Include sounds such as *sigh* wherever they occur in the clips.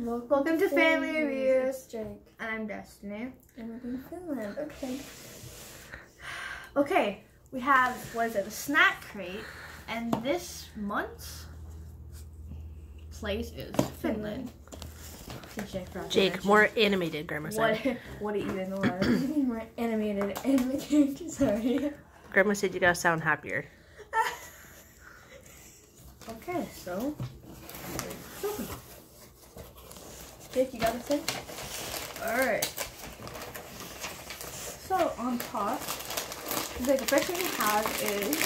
Welcome to Family Reviews. It's Jake. And I'm Destiny. And we're in Finland. Okay. *sighs* Okay, we have, what is it, a snack crate. And this month's place is Finland. Since Jake, forgot Jake, more animated, Grandma What, said. what *laughs* it even was. I need more animated anime characters. *laughs* Sorry. Grandma said you gotta sound happier. *laughs* Okay, so. Jake, you got this thing? Alright. So, on top, the first thing we have is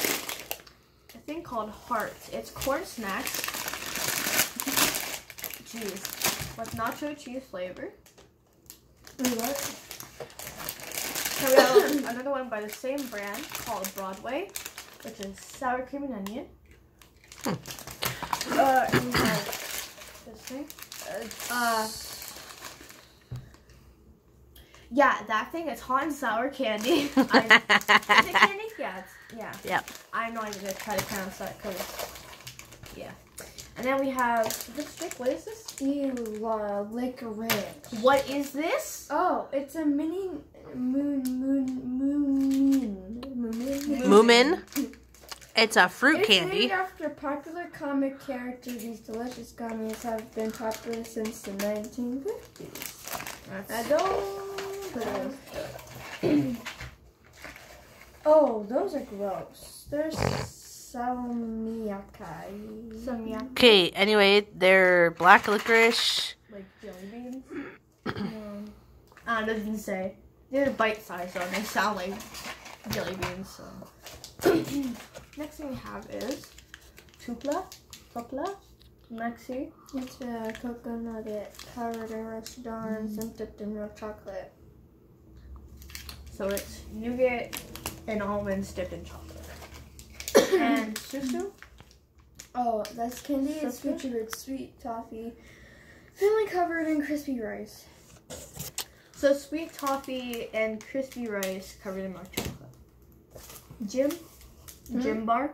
a thing called Hearts. It's corn snacks. Jeez. With nacho cheese flavor. Wait, what? So we have *coughs* another one by the same brand called Broadway, which is sour cream and onion. Uh, and we have this thing. Uh, yeah, that thing is hot and sour candy. *laughs* I, is it candy? Yeah, it's, yeah. Yep. I'm not even gonna try to pronounce that because, yeah. And then we have this drink. What is this? Ew, uh, licorice. What is this? Oh, it's a mini moon, moon, moon, moon. Moomin. *laughs* It's a fruit It's candy. named after popular comic character. These delicious gummies have been popular since the 1950s. I don't. *clears throat* oh, those are gross. They're salmiakki. some yeah, Okay, anyway, they're black licorice. like jelly beans. um, *clears throat* it doesn't say. They're bite sized though, and they sound like jelly beans. So. *clears throat* Next thing we have is Tupla. Tupla. Maxi. It's a coconut nugget covered in roasted almonds and dipped in milk chocolate. So it's nougat and almonds dipped in chocolate. *coughs* and Susu. Oh, that's candy. It's featured with sweet toffee, thinly covered in crispy rice. So sweet toffee and crispy rice covered in milk chocolate. Jim. Jim bar.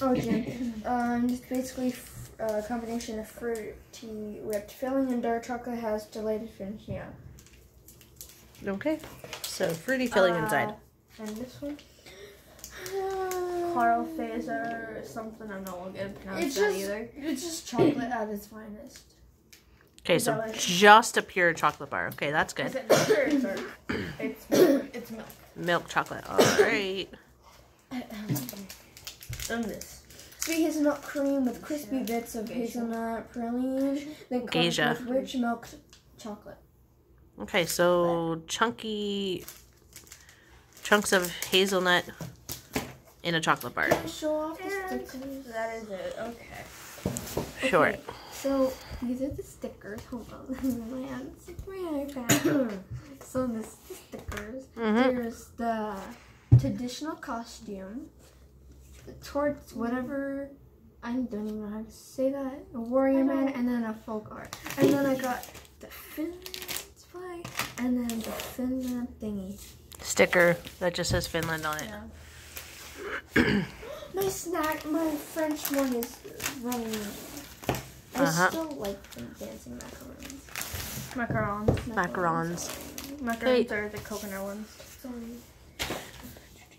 Oh, Jim. *laughs* um, it's basically f- a combination of fruity whipped filling and dark chocolate has delayed finish. Yeah. Okay. So fruity filling Uh, inside. And this one. Carl Fazer something. I'm not going to pronounce It's that just- either. It's just chocolate at its finest. Okay, so that just a pure chocolate bar. Okay, that's Is good. it milk or it? It's milk. *coughs* It's milk. Milk chocolate. All right. And this. Sweet hazelnut cream with crispy bits of hazelnut praline, then covered with rich milk chocolate. Okay, so chunky chunks of hazelnut in a chocolate bar. Can I show off the stickers? that is it. Okay. Sure. Okay, So these are the stickers. Hold on, my hands, my iPad. so this is the stickers. Mhm. There's the traditional costume, towards whatever. I don't even know how to say that. A warrior man, and then a folk art, and then I got the Finland flag, and then the Finland thingy. Sticker that just says Finland on it. Yeah. *coughs* My snack, my French one is running. I Uh-huh. still like them dancing macarons. Macarons. Macarons. Macarons are the coconut ones. Sorry.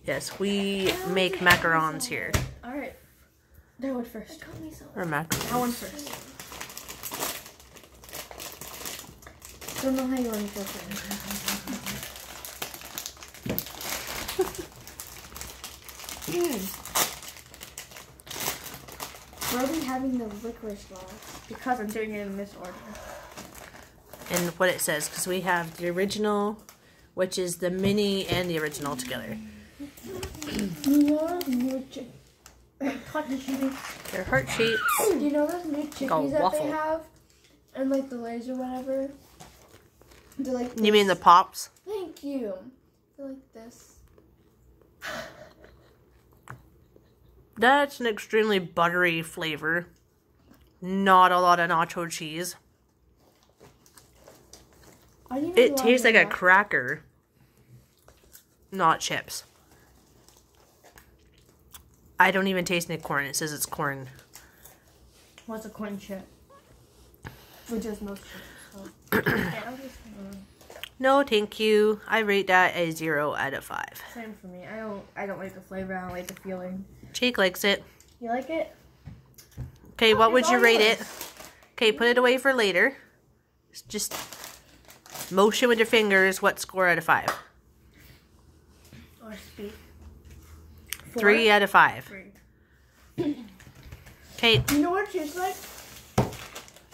Yes, we make macarons here. Alright. That one first. Got me so. Or macarons. That one first. Don't know how you want to go for Why are we having the licorice law? Because I'm doing it in this order. And what it says, because we have the original, which is the mini and the original together. You know those new chi- They're heart shapes. you know those new chickies that waffle. they have, and like the lays or whatever. They're like. You mean the pops? Thank you. They're like this. That's an extremely buttery flavor. Not a lot of nacho cheese. It tastes like a cracker, not chips. I don't even taste any corn. It says it's corn. What's a corn chip? which is most chips. So. *clears throat* Yeah, I'll just, No, thank you. I rate that a zero out of five. same for me. I don't. I don't like the flavor. I don't like the feeling. Jake likes it. You like it? Okay, what would you rate it? Okay, put it away for later. Just motion with your fingers. What score out of five? Or speak. Three out of five. Three. *clears throat* Okay, You know what it tastes like?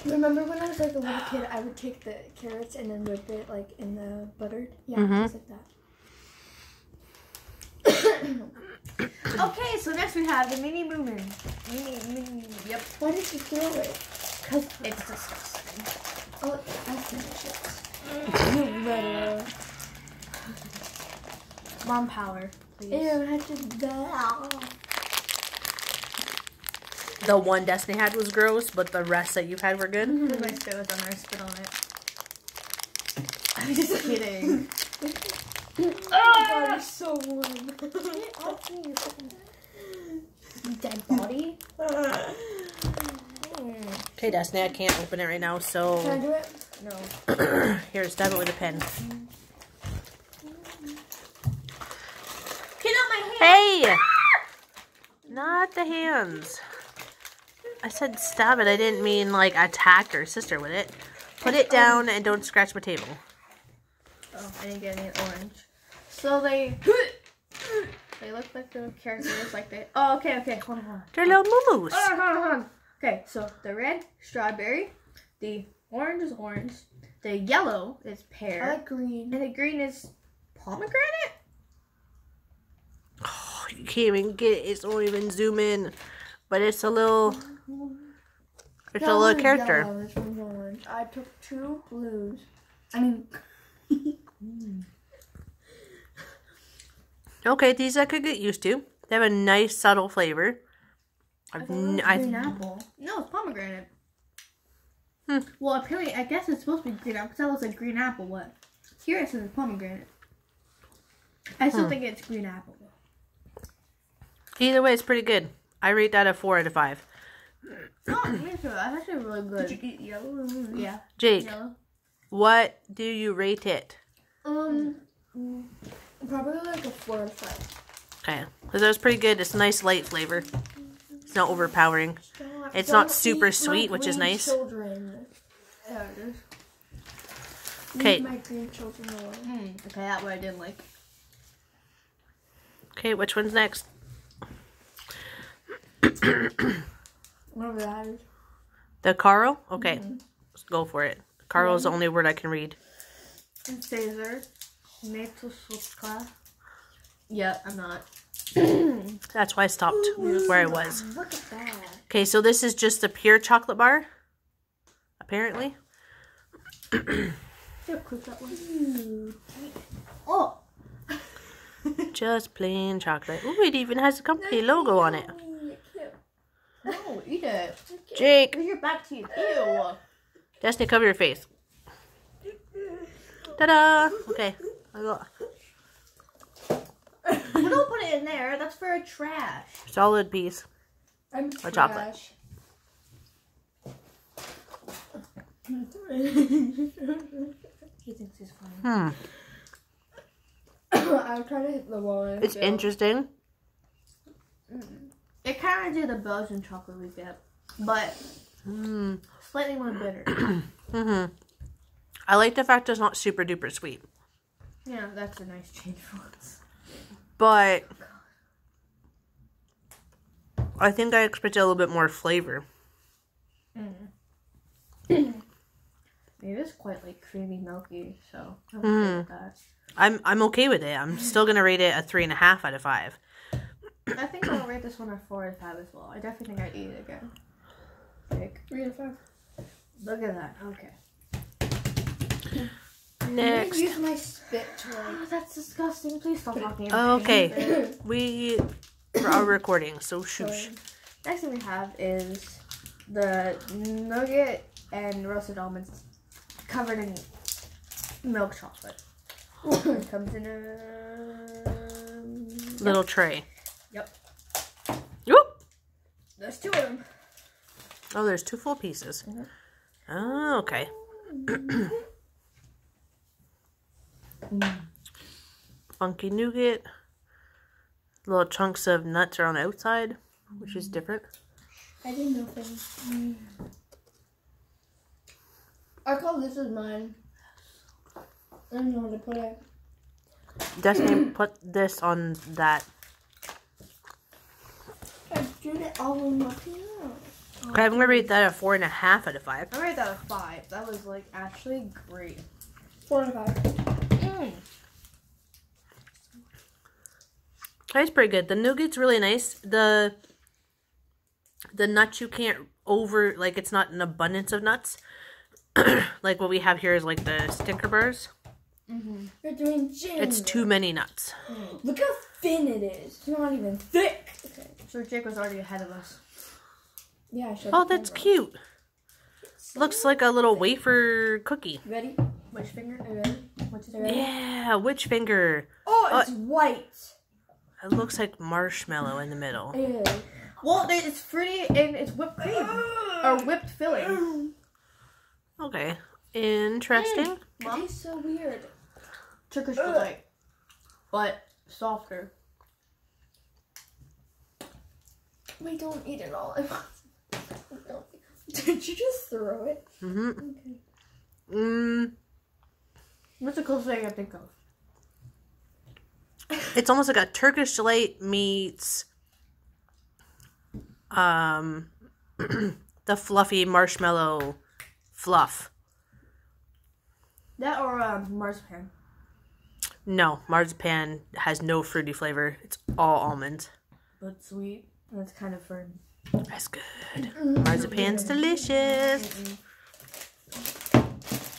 Remember when I was like a little kid, I would take the carrots and then whip it like in the buttered? Yeah, Mhm. it tastes like that. *coughs* Okay, so next we have the mini moomin. Mini, mini. Yep. Why did you throw it? Cause it's disgusting. Oh, I finished it. Better. Mom power, please. Ew, it had to die. the one Destiny had was gross, but the rest that you've had were good. Mm-hmm. Put my spit was on there. Spit on it. *laughs* I'm just kidding. Oh *laughs* my god, it's so warm. Get off me, you dead body. Okay, Destiny, I can't open it right now, so. Can I do it? No. *clears throat* here, stab it with a pen. Get out my hand. Hey! Not the hands. I said stab it. I didn't mean like attack your sister with it. Put it down and don't scratch my table. Oh, I didn't get any orange. So they they look like the characters, like they. Oh, okay, okay. Hold on, hold on. They're little moo-moos. Hold on, hold on, hold on. Okay, so the red strawberry, the orange is orange, the yellow is I pear, like green. and the green is pomegranate. You can't even get it. It won't even zoom in. But it's a little. It's a little character. yellow, this one's orange. I took two blues. I mean, *laughs* Okay, these I could get used to. They have a nice subtle flavor. I've green apple. No, it's pomegranate. Hmm. Well, apparently, I guess it's supposed to be green apple because that was like green apple. What? Here it says pomegranate. I still Hmm. think it's green apple. though. Either way, it's pretty good. I rate that a four out of five. Oh, me too. That's actually really good. Did you eat yellow? Yeah. Jake, Yellow. what do you rate it? um, probably like a four or five. Okay, because that was pretty good. It's a nice light flavor. It's not overpowering. Stop. It's Don't not super sweet, which is nice. Children. There it is. Okay. Leave my green children alone. Mm, okay, that one I didn't like. Okay, which one's next? Whatever that is. The Carl? Okay, mm-hmm. let's go for it. Carl is the only word I can read. And Caesar. Maple Yeah, I'm not. *clears throat* That's why I stopped oh, where I was. Look at that. Okay, so this is just a pure chocolate bar. Apparently. Here, click that one. Oh! *laughs* Just plain chocolate. Ooh, it even has a company logo on it. *laughs* No, eat it. Jake, With your back teeth. Ew. Destiny, cover your face. *laughs* Ta-da! Okay. I got But don't put it in there. That's for a trash. solid piece. I'm Or chocolate. trash. He thinks he's funny. Hmm. *coughs* I'm trying to hit the wall. and It's fail. interesting. It kind of did the Belgian chocolate we get, but Hmm. slightly more bitter. *clears throat* hmm I like the fact it's not super duper sweet. yeah, that's a nice change for once. But I think I expected a little bit more flavor. *clears throat* It is quite like creamy, milky, so I'm Mm. okay with that. I'm I'm okay with it. I'm still gonna rate it a three and a half out of five. I think I'll rate this one a four out of five as well. I definitely think I'd eat it again. Like, Three to five. look at that. Okay. Next. Use my spit to Oh, that's disgusting. Please stop talking. *laughs* Okay. like. We are recording, so Sorry. shoosh. Next thing we have is the nugget and roasted almonds covered in milk chocolate. it *coughs* comes in a Little tray. Yep. Oop! There's two of them. Oh, there's two full pieces. Oh, okay. *clears throat* Funky nougat. Little chunks of nuts are on the outside, which is different. I didn't know things. I call this is mine. I don't know where to put it. Destiny, put this on that. I did it all in my piano. Okay, I'm gonna rate that a four and a half out of five. I rate that a five. That was like actually great. Four and a five. Mm. It's pretty good. The nougat's really nice. The the nuts you can't over like it's not an abundance of nuts. *clears throat* like what we have here is like the stinker bars. You're doing ginger. It's too many nuts. Look how thin it is. It's not even thick. Okay. So Jake was already ahead of us. Yeah, I showed Oh, that's camera. cute. Looks like a little wafer cookie. Ready? Which finger? Are you ready? What's his Are you ready? Yeah, which finger? Oh, it's uh, white. It looks like marshmallow in the middle. Ew. Well, it's fruity and it's whipped cream or whipped filling. Okay. Interesting. It Mom, tastes so weird. Turkish delight, but softer. Wait, don't eat it all. *laughs* Did you just throw it? Mm-hmm. Okay. Mm, What's the closest thing I can think of? it's almost like a Turkish delight meets um *clears throat* the fluffy marshmallow fluff. That or um, marzipan. No, marzipan has no fruity flavor. It's all almonds. But sweet. That's kind of firm. That's good. Marzipan's delicious.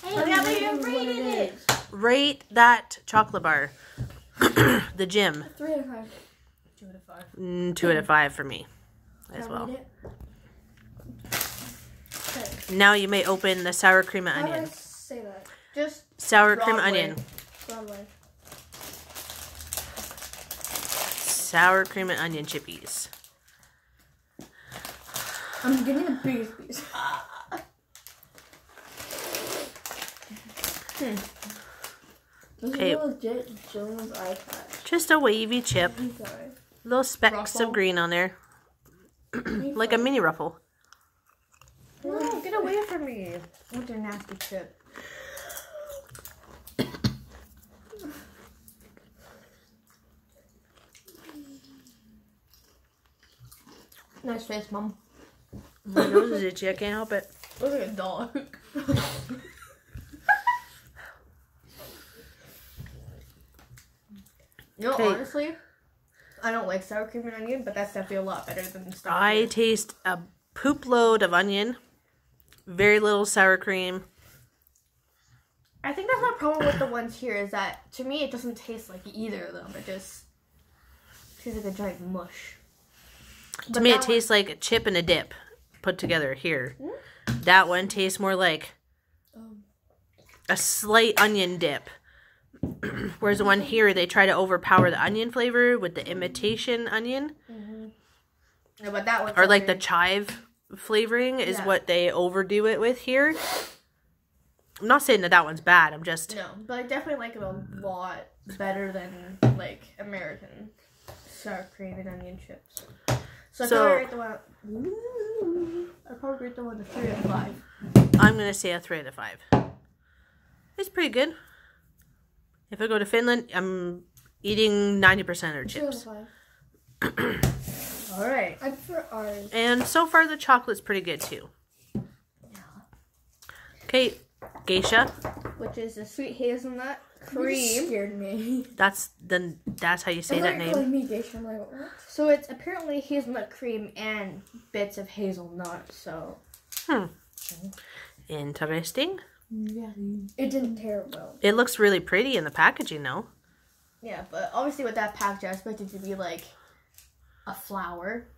Hey, I haven't even rated it. Rate that chocolate bar. *clears throat* the gym. Three out of five. Two out of five. Mm, two out of five for me as well. Okay. Now you may open the sour cream and How do I onion. say that? Just Sour cream Broadway. onion. Broadway. Sour cream and onion chippies. I'm getting the biggest piece. Hmm. This Okay. legit Jones iPad. Just a wavy chip. Little specks Ruffle. of green on there. *clears throat* like a mini ruffle. no, get away from me with your nasty chip. Nice face, mom. My nose is itchy. I can't help it. Look like a dog. no, honestly, I don't like sour cream and onion, but that's definitely a lot better than stuff. I here. taste a poop load of onion. Very little sour cream. I think that's my problem with the ones here is that to me it doesn't taste like either of them. It just tastes like a giant mush. To But me, it one- tastes like a chip and a dip put together here. That one tastes more like Um, a slight onion dip. *clears throat* Whereas the one here, they try to overpower the onion flavor with the imitation onion. No, but that one Or like the chive flavoring is Yeah. what they overdo it with here. I'm not saying that that one's bad. I'm just no, but I definitely like it a lot better than like American sour cream and onion chips. So, So- I probably rate the one. I probably rate the one a three out of five. I'm gonna say a three out of five. It's pretty good. If I go to Finland, I'm eating ninety percent of their two out of chips. *clears throat* All right. I prefer ours. and so far the chocolate's pretty good too. Yeah. Okay, geisha. Which is a sweet hazelnut You just cream. scared me. That's then that's how you say I that name. me geisha. I'm like, what? So it's apparently hazelnut cream and bits of hazelnut. So Hmm. Interesting. Yeah. It didn't tear well. It looks really pretty in the packaging though. yeah, but obviously with that package, I expected to be like a flower.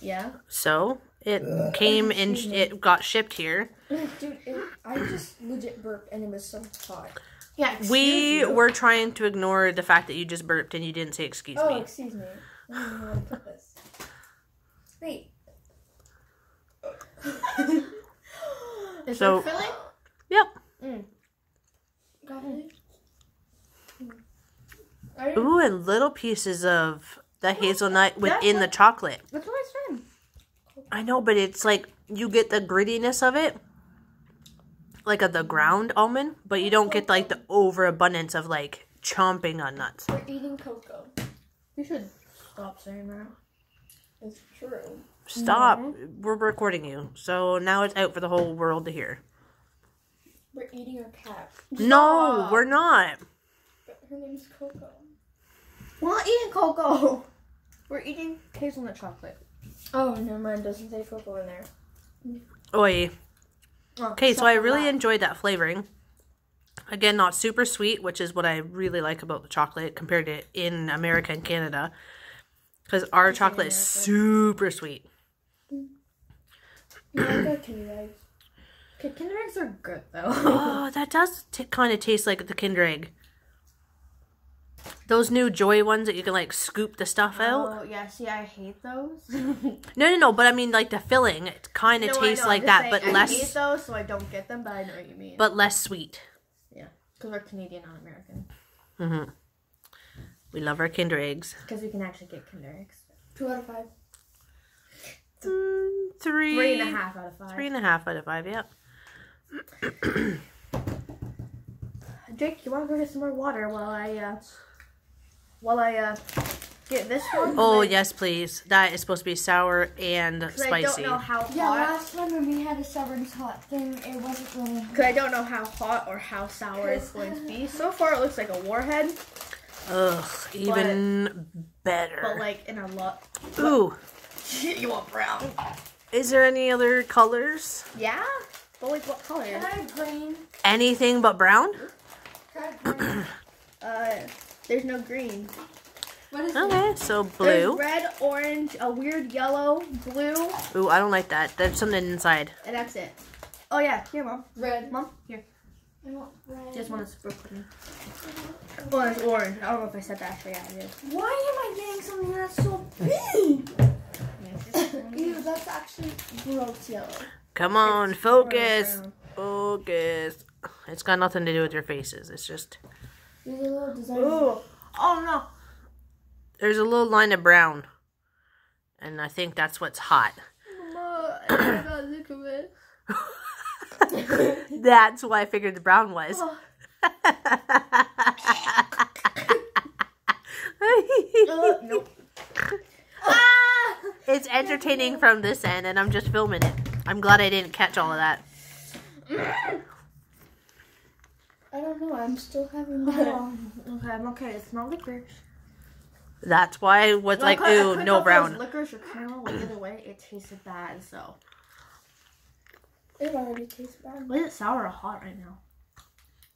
Yeah. So it came and it got shipped here. Dude, it, I just legit burped and it was so hot. Yeah. excuse We you. were trying to ignore the fact that you just burped and you didn't say excuse Oh, me. excuse me. I don't know where to put this. Wait. *laughs* Is So- there filling? Yep. Mm. Got it. Mm. Ooh, and little pieces of the hazelnut within the chocolate. That's what I said. I know, but it's like you get the grittiness of it, like of the ground almond, but you don't get like the overabundance of like chomping on nuts. We're eating cocoa. You should stop saying that. It's true. Stop. We're recording you. So now it's out for the whole world to hear. We're eating our cat. No, Stop. we're not. But her name's Coco. We're not eating cocoa. *laughs* We're eating hazelnut chocolate. Oh, never mind. Doesn't say Coco in there. Oi. Okay, so I really enjoyed that flavoring. Again, not super sweet, which is what I really like about the chocolate compared to in America and Canada. Because our chocolate is super sweet. Kinder Eggs? Kinder eggs are good though. Oh, that does t- kind of taste like the Kinder Egg. Those new Joy ones that you can like scoop the stuff out. Oh yeah, see, I hate those. *laughs* No, no, no. But I mean, like the filling, it kind of No, tastes like that, just but saying, I hate less, those, so I don't get them. But I know what you mean. but less sweet. Yeah, because we're Canadian, not American. hmm We love our Kinder eggs. Because we can actually get Kinder eggs. Two out of five. Mm, three, Three and a half out of five. Three and a half out of five. Yep. *coughs* Jake, you want to go get some more water while I uh, while I uh, get this one? Oh I, yes, please. That is supposed to be sour and 'cause I spicy. don't know how Yeah, hot. last time when we had a sour and hot thing, it wasn't really. Because I don't know how hot or how sour it's going to be. *laughs* So far, it looks like a warhead, Ugh, even better. but like in a lot. Ooh, *laughs* you want brown? is there any other colors? Yeah, but like what color? Can I have green? Anything but brown? Can I have green? *clears throat* Uh, there's no green. what is it? Okay, so There's blue. red, orange, a weird yellow, blue, Ooh, I don't like that. There's something inside. and that's it. Oh yeah, here, mom. Red. Mom, here. I want red. Just want to sprinkle. Oh, it's orange. I don't know if I said that actually. Yeah, it is. Why am I getting something that's so big? Ew, that's actually gross yellow. Come on, It's focus. Focus. It's got nothing to do with your faces. It's just There's a little design. Ooh. Oh no. there's a little line of brown, and I think that's what's hot. Mama, look at it. *laughs* That's why I figured the brown was. Oh. Uh, *laughs* nope. ah! it's entertaining from this end, and I'm just filming it. I'm glad I didn't catch all of that. I don't know. I'm still having that. Oh, okay, I'm okay. It's not licorice. That's why I was like, I couldn't- I ooh, no tell it was brown. Licorice or caramel. Like either way, it tasted bad. So, It already tastes bad. is it sour or hot right now?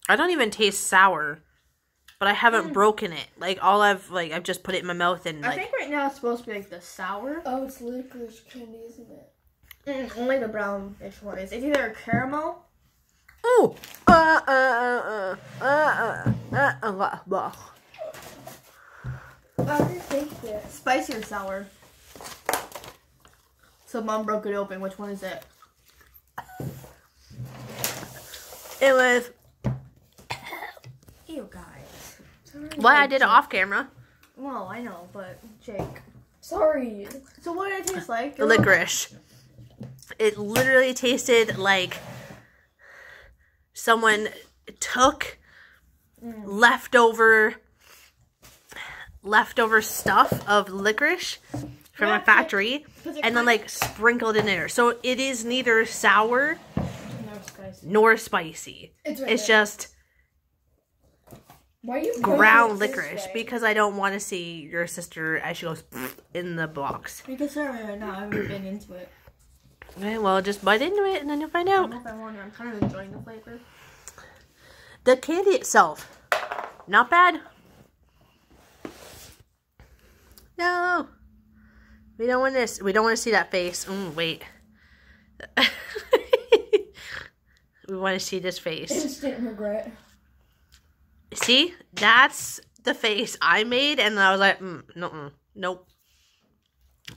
I don't even taste sour, but I haven't broken it. Like all I've like I've just put it in my mouth and Like, I think right now it's supposed to be like the sour. Oh, it's licorice candy, isn't it? Mm, only the brownish one is. It's either caramel. Oh! Uh, uh, uh, uh, uh, uh, uh, uh, How did it taste it? Spicy or sour? So mom broke it open. Which one is it? It was. Ew, guys. Sorry, well, I did Jake. it off camera. Well, I know, but Jake. Sorry. So what did it taste like? Licorice. It literally tasted like someone took leftover leftover stuff of licorice from a factory and then like sprinkled in there. So it is neither sour nor spicy. It's, right It's just Why are you ground putting it this licorice because I don't want to see your sister as she goes in the box. Because can serve it right now. I haven't been into it. Okay, well, just bite into it and then you'll find I out. don't know if I. I'm kind of enjoying the flavor. The candy itself, not bad. No, we don't want this. We don't want to see that face. Mm, wait. *laughs* we want to see this face. Instant regret. See, that's the face I made, and I was like, mm, no, nope.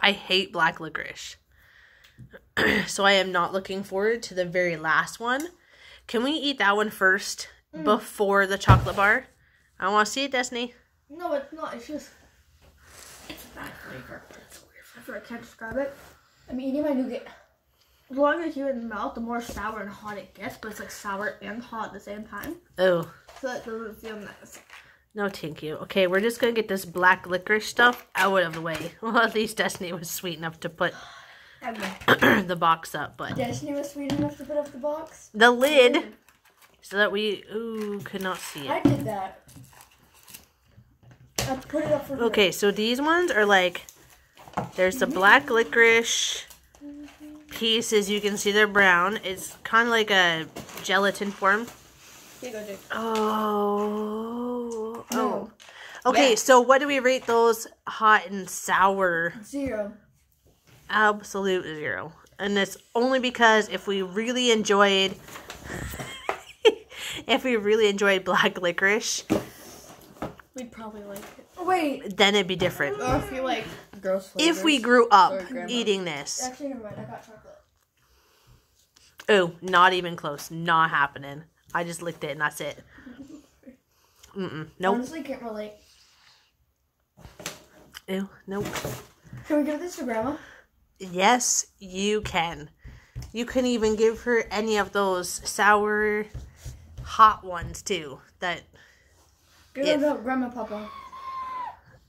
I hate black licorice. *clears throat* so I am not looking forward to the very last one. Can we eat that one first hmm. before the chocolate bar? I want to see it, Destiny. No, it's not. It's just. It's a bad flavor. It's weird flavor. I can't describe it. I'm eating my nougat. The longer you in the mouth, the more sour and hot it gets, but it's like sour and hot at the same time. Oh, So it doesn't feel nice. no, thank you. Okay, we're just gonna get this black licorice stuff out of the way. *laughs* Well, at least Destiny was sweet enough to put Okay. *clears throat* the box up, but Destiny was sweet enough to put up the box. the lid mm-hmm. so that we ooh could not see it. I did that. I put it up for her. Okay, so these ones are like there's the mm-hmm. black licorice mm-hmm. pieces. You can see they're brown. It's kind of like a gelatin form. Here you go, Jake. Oh. oh. No. Oh. Okay, Yeah. so what do we rate those hot and sour? Zero. Absolute zero. And it's only because if we really enjoyed *laughs* if we really enjoyed black licorice, We'd probably like it. Wait. then it'd be different. Oh, or if you like gross flavors. If we grew up eating this. Actually, never mind. I got chocolate. Oh, not even close. Not happening. I just licked it and that's it. *laughs* Mm-mm. Nope. Honestly, can't relate. Ew. Nope. Can we give this to Grandma? Yes, you can. You can even give her any of those sour, hot ones too. That Give If- it to Grandma Papa.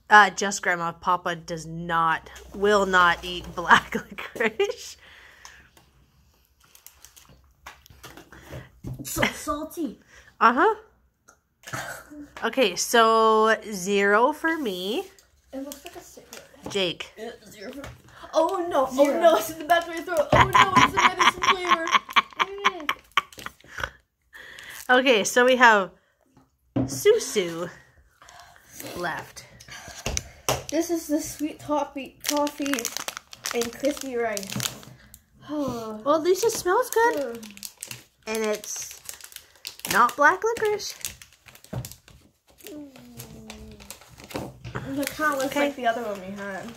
uh, just Grandma Papa does not, will not eat *laughs* black licorice. so salty. Uh huh. Okay, so zero for me. It looks like a cigarette. Jake. Zero. Oh no! Zero. Oh no! It's in the back of my throat. Oh no! It's a medicine flavor. *laughs* Mm. Okay, so we have Susu left. This is the sweet toffee, toffee, and crispy rice. Oh. *sighs* Well, at least it smells good, and it's not black licorice. It kind of looks Okay. like the other one we had.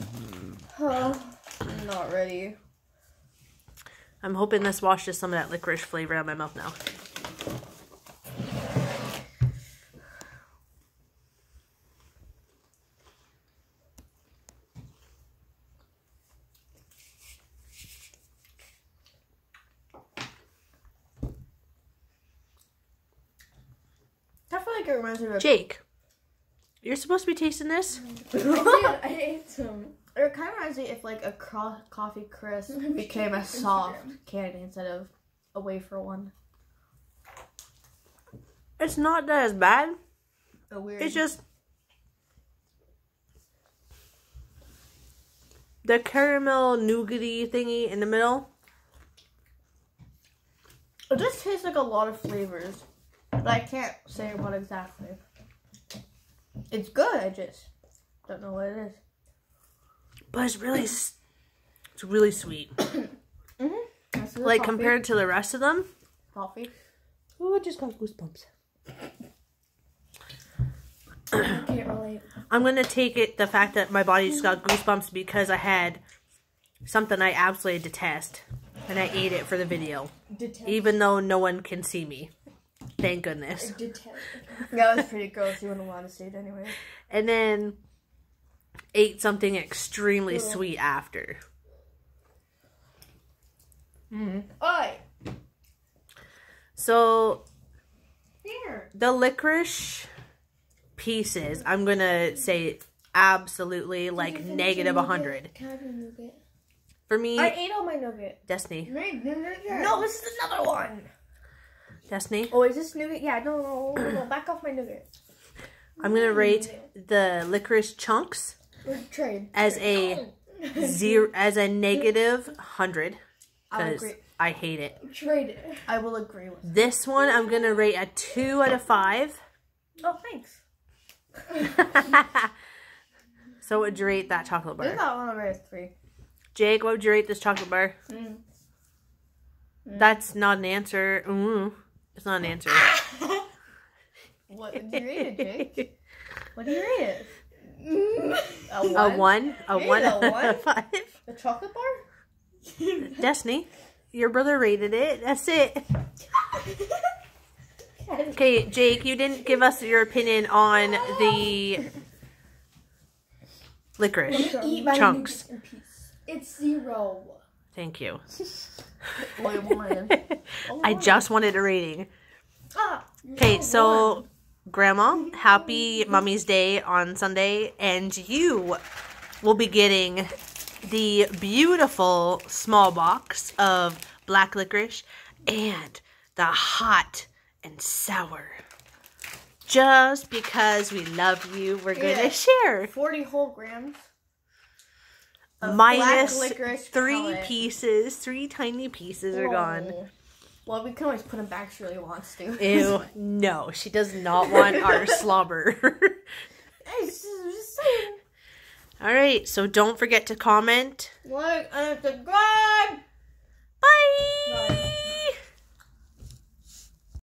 Oh, I'm not ready. I'm hoping this washes some of that licorice flavor out of my mouth now. I feel like it reminds me of. Jake, you're supposed to be tasting this. *laughs* I did. I ate some. It kind of reminds me if like a cro- coffee crisp *laughs* became a soft candy instead of a wafer one. It's not that as bad. A weird. It's just the caramel nougaty thingy in the middle. It just tastes like a lot of flavors, but I can't say what exactly. It's good. I just don't know what it is. But it's really, it's really sweet. This is a Like toffee. compared to the rest of them. toffee. Oh, I just got goosebumps. can't relate. I'm gonna take it the fact that my body just got goosebumps because I had something I absolutely detest, and I ate it for the video, Detest. even though no one can see me. Thank goodness. Detest. *laughs* That was pretty gross. You wouldn't want to see it anyway. And then ate something extremely sweet after. Mm-hmm. Oi. So Here. the licorice pieces, I'm gonna say absolutely like negative 100 Can I have your nougat? for me. I ate all my nougat. Destiny, No, this is another one. Destiny. Oh, is this nougat? Yeah, no, no, no, no. Back off my nougat. I'm gonna rate the licorice chunks Or trade. as a zero *laughs* as a negative hundred I because. I hate it. Trade it. I will agree with. This one I'm gonna rate a two out of five. Oh, thanks. *laughs* so what would you rate that chocolate bar? I bar? got one over three. Jake, what would you rate this chocolate bar? Mm. That's not an answer. Mm, it's not an answer. *laughs* What did you rate it, Jake? What do you rate it? A a one, a Hey, one a one? of *laughs* five. The chocolate bar? *laughs* Destiny, your brother rated it. That's it. Okay, Jake, you didn't give us your opinion on the licorice. Eat Chunks. It's zero. Thank you. *laughs* I just wanted a rating. Ah. Okay, so Grandma, happy Mummy's Day on Sunday, and you will be getting the beautiful small box of black licorice and the hot and sour. Just because we love you, we're gonna share. 40 whole grams. Minus black licorice three pieces, three tiny pieces are gone. Well, we can always put them back if she really wants to. Ew, *laughs* no, she does not want our *laughs* slobber. Hey, just, just saying. All right, so don't forget to comment. Like and subscribe. Bye. Bye.